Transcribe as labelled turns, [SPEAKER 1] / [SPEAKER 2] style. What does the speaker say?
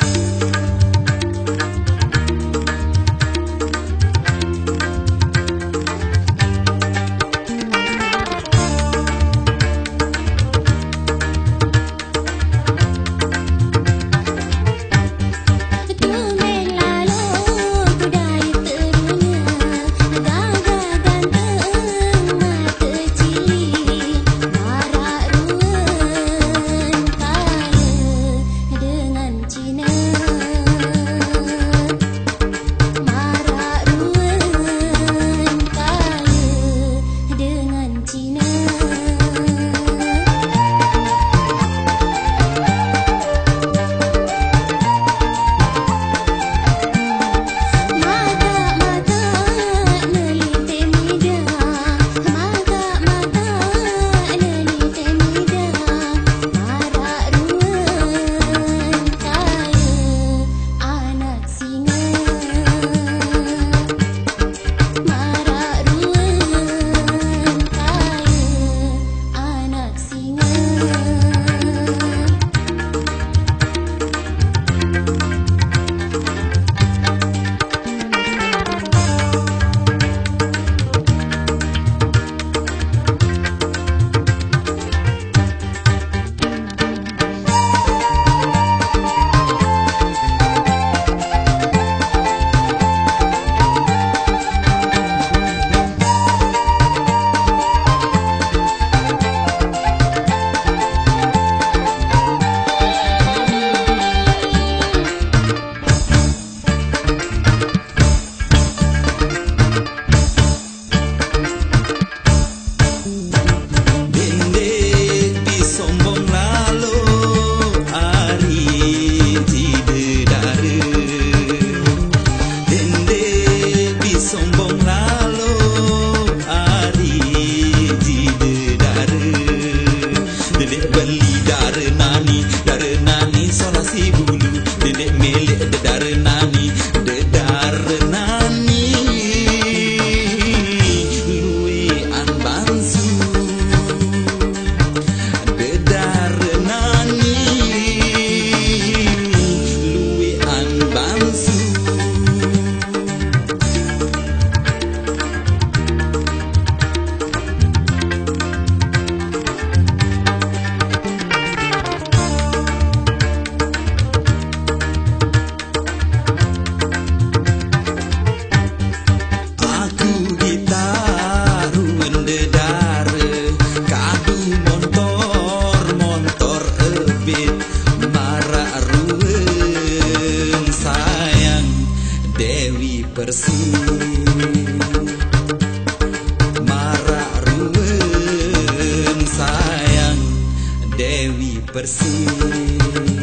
[SPEAKER 1] Thank you.
[SPEAKER 2] bersih